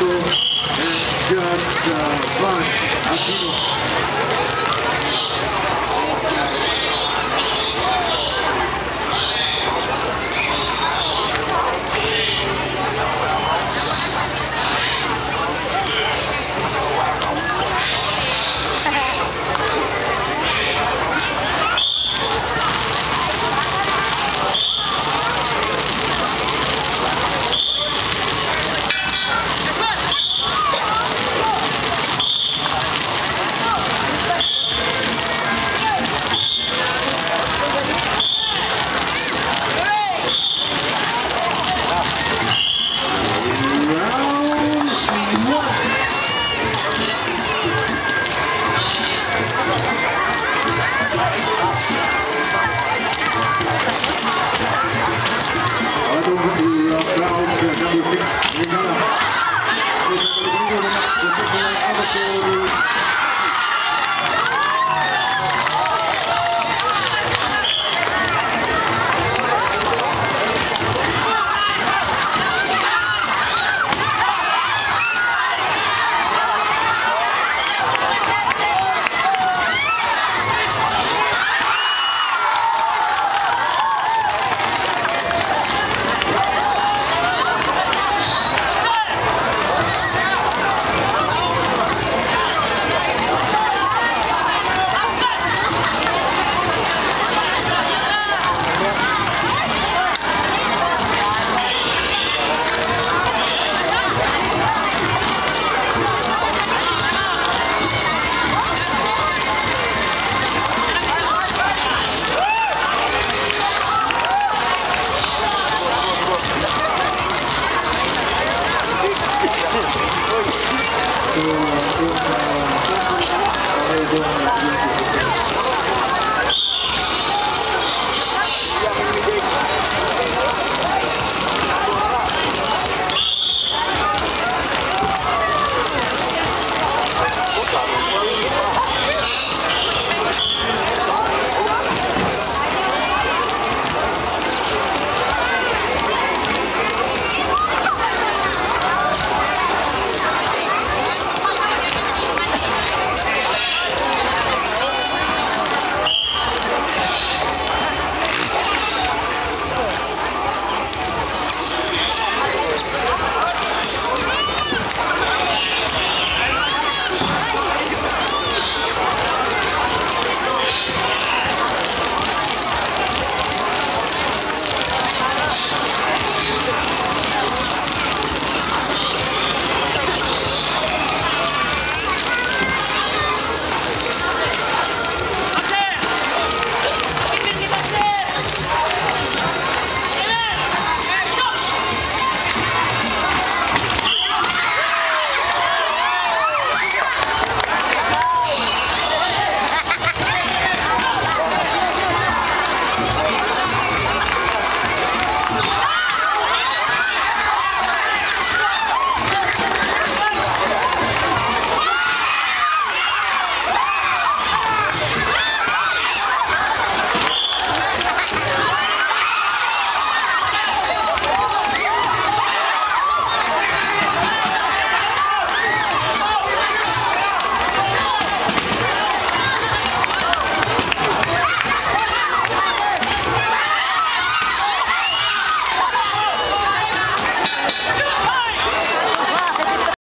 It's just fun. I feel. Yeah.